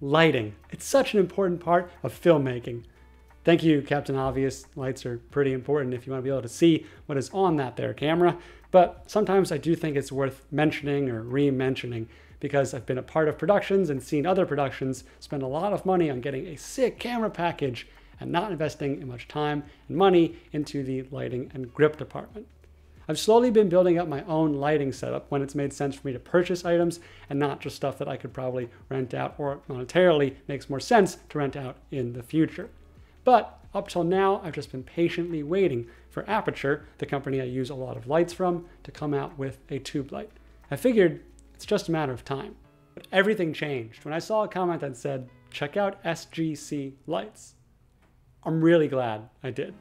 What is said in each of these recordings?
lighting. It's such an important part of filmmaking. Thank you, Captain Obvious. Lights are pretty important if you want to be able to see what is on that there camera. But sometimes I do think it's worth mentioning or re-mentioning because I've been a part of productions and seen other productions spend a lot of money on getting a sick camera package and not investing much time and money into the lighting and grip department. I've slowly been building up my own lighting setup when it's made sense for me to purchase items and not just stuff that I could probably rent out or monetarily makes more sense to rent out in the future. But up till now, I've just been patiently waiting for Aputure, the company I use a lot of lights from, to come out with a tube light. I figured it's just a matter of time. But everything changed when I saw a comment that said, check out SGC lights. I'm really glad I did.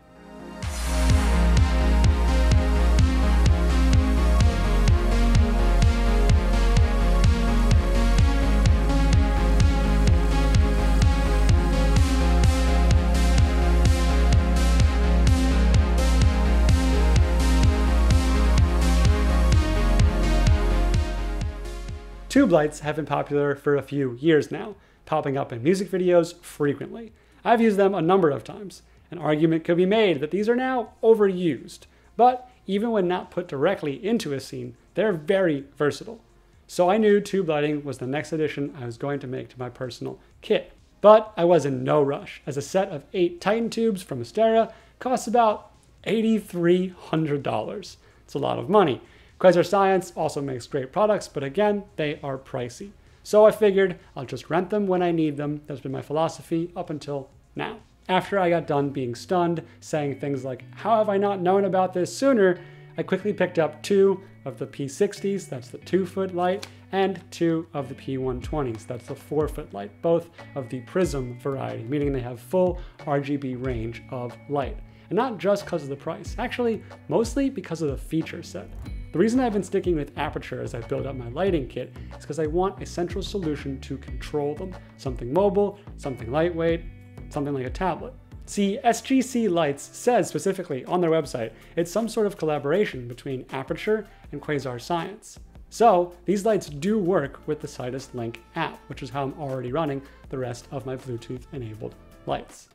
Tube lights have been popular for a few years now, popping up in music videos frequently. I've used them a number of times. An argument could be made that these are now overused, but even when not put directly into a scene, they're very versatile. So I knew tube lighting was the next addition I was going to make to my personal kit. But I was in no rush, as a set of eight Titan tubes from Astera costs about $8,300. It's a lot of money. Quasar Science also makes great products, but again, they are pricey. So I figured I'll just rent them when I need them. That's been my philosophy up until now. After I got done being stunned, saying things like, How have I not known about this sooner? I quickly picked up two of the P60s, that's the two foot light, and two of the P120s, that's the four foot light, both of the Prism variety, meaning they have full RGB range of light. And not just because of the price, actually, mostly because of the feature set. The reason I've been sticking with Aputure as I build up my lighting kit is because I want a central solution to control them. Something mobile, something lightweight, something like a tablet. See, SGC Lights says specifically on their website it's some sort of collaboration between Aputure and Quasar Science. So these lights do work with the Sidus Link app, which is how I'm already running the rest of my Bluetooth enabled lights.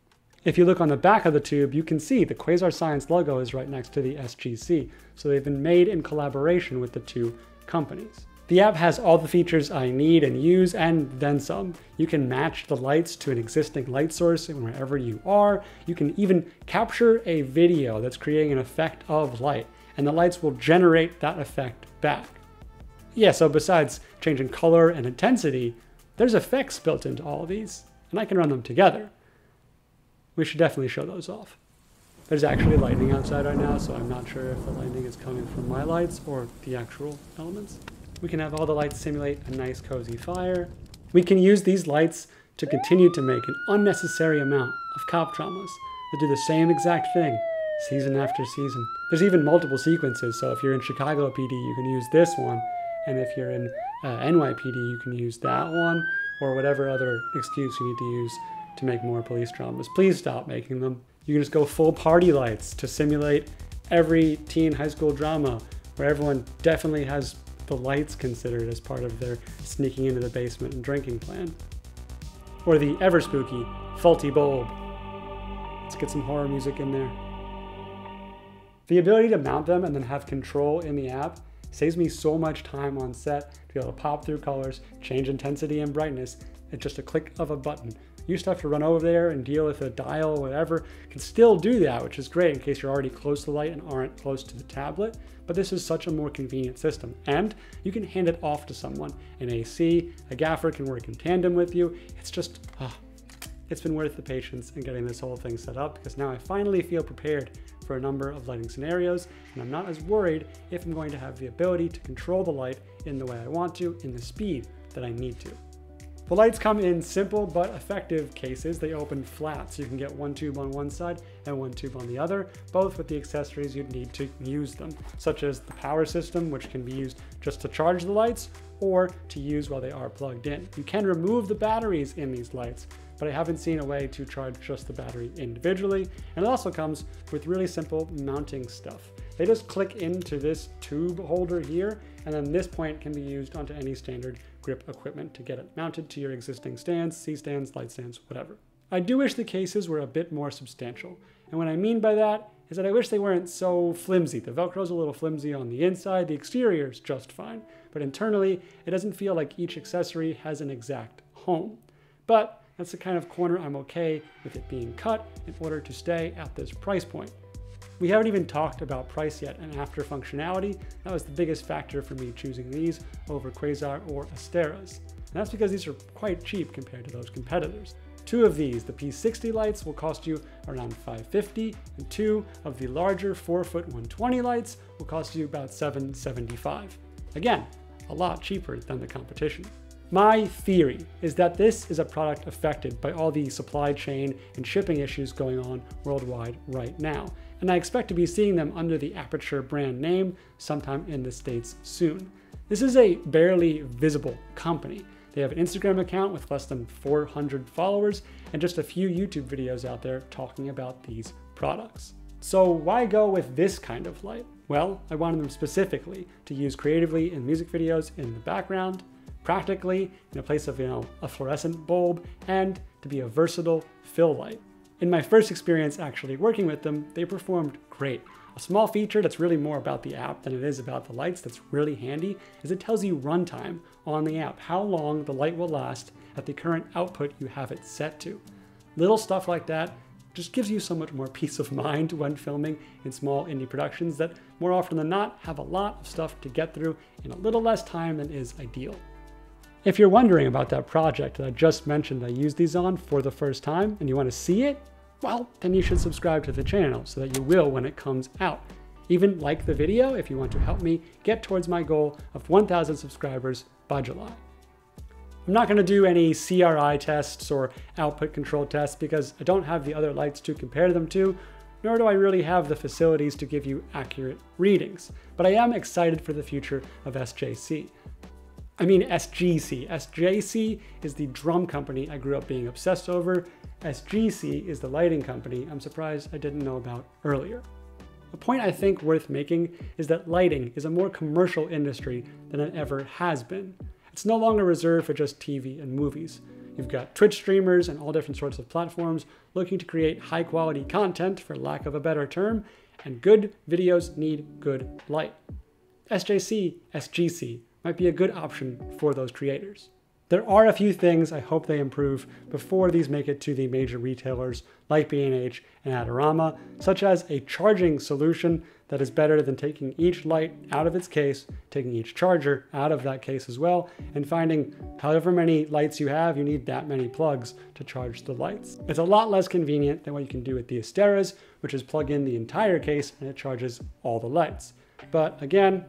If you look on the back of the tube, you can see the Quasar Science logo is right next to the SGC, so they've been made in collaboration with the two companies. The app has all the features I need and use, and then some. You can match the lights to an existing light source wherever you are. You can even capture a video that's creating an effect of light, and the lights will generate that effect back. Yeah, so besides changing color and intensity, there's effects built into all of these, and I can run them together we should definitely show those off. There's actually lightning outside right now, so I'm not sure if the lightning is coming from my lights or the actual elements. We can have all the lights simulate a nice cozy fire. We can use these lights to continue to make an unnecessary amount of cop dramas that do the same exact thing season after season. There's even multiple sequences, so if you're in Chicago PD, you can use this one, and if you're in uh, NYPD, you can use that one, or whatever other excuse you need to use to make more police dramas. Please stop making them. You can just go full party lights to simulate every teen high school drama where everyone definitely has the lights considered as part of their sneaking into the basement and drinking plan. Or the ever spooky faulty bulb. Let's get some horror music in there. The ability to mount them and then have control in the app saves me so much time on set to be able to pop through colors, change intensity and brightness at just a click of a button used to have to run over there and deal with a dial whatever. You can still do that, which is great in case you're already close to the light and aren't close to the tablet. But this is such a more convenient system. And you can hand it off to someone. An AC, a gaffer can work in tandem with you. It's just, oh, it's been worth the patience in getting this whole thing set up because now I finally feel prepared for a number of lighting scenarios and I'm not as worried if I'm going to have the ability to control the light in the way I want to in the speed that I need to. The lights come in simple but effective cases. They open flat, so you can get one tube on one side and one tube on the other, both with the accessories you'd need to use them, such as the power system, which can be used just to charge the lights or to use while they are plugged in. You can remove the batteries in these lights, but I haven't seen a way to charge just the battery individually. And it also comes with really simple mounting stuff. They just click into this tube holder here, and then this point can be used onto any standard grip equipment to get it mounted to your existing stands, C stands, light stands, whatever. I do wish the cases were a bit more substantial. And what I mean by that is that I wish they weren't so flimsy. The Velcro's a little flimsy on the inside, the exterior is just fine. But internally, it doesn't feel like each accessory has an exact home. But that's the kind of corner I'm okay with it being cut in order to stay at this price point. We haven't even talked about price yet, and after functionality, that was the biggest factor for me choosing these over Quasar or Asteras. And that's because these are quite cheap compared to those competitors. Two of these, the P60 lights, will cost you around 550 and two of the larger 4-foot 120 lights will cost you about 775. Again, a lot cheaper than the competition. My theory is that this is a product affected by all the supply chain and shipping issues going on worldwide right now, and I expect to be seeing them under the Aputure brand name sometime in the States soon. This is a barely visible company, they have an Instagram account with less than 400 followers and just a few YouTube videos out there talking about these products. So why go with this kind of light? Well, I wanted them specifically to use creatively in music videos in the background, practically in a place of you know a fluorescent bulb, and to be a versatile fill light. In my first experience actually working with them, they performed great. A small feature that's really more about the app than it is about the lights that's really handy is it tells you runtime on the app, how long the light will last at the current output you have it set to. Little stuff like that just gives you so much more peace of mind when filming in small indie productions that more often than not have a lot of stuff to get through in a little less time than is ideal. If you're wondering about that project that I just mentioned I used these on for the first time and you want to see it, well, then you should subscribe to the channel so that you will when it comes out. Even like the video if you want to help me get towards my goal of 1,000 subscribers by July. I'm not going to do any CRI tests or output control tests because I don't have the other lights to compare them to, nor do I really have the facilities to give you accurate readings. But I am excited for the future of SJC. I mean SGC. SJC is the drum company I grew up being obsessed over, SGC is the lighting company I'm surprised I didn't know about earlier. A point I think worth making is that lighting is a more commercial industry than it ever has been. It's no longer reserved for just TV and movies. You've got Twitch streamers and all different sorts of platforms looking to create high quality content, for lack of a better term, and good videos need good light. SJC, SGC might be a good option for those creators. There are a few things I hope they improve before these make it to the major retailers like B&H and Adorama, such as a charging solution that is better than taking each light out of its case, taking each charger out of that case as well, and finding however many lights you have, you need that many plugs to charge the lights. It's a lot less convenient than what you can do with the Asteras, which is plug in the entire case and it charges all the lights. But again,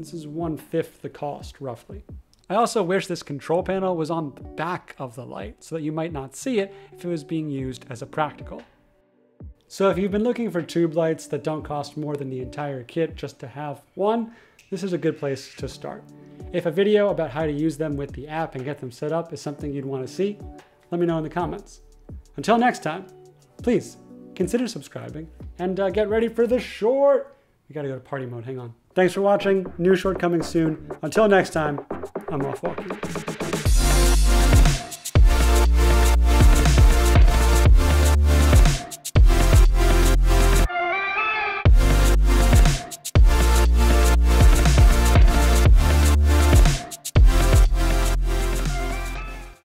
this is one fifth the cost roughly. I also wish this control panel was on the back of the light so that you might not see it if it was being used as a practical. So if you've been looking for tube lights that don't cost more than the entire kit just to have one, this is a good place to start. If a video about how to use them with the app and get them set up is something you'd want to see, let me know in the comments. Until next time, please consider subscribing and uh, get ready for the short. We gotta go to party mode, hang on. Thanks for watching, new short coming soon. Until next time, I'm off walking.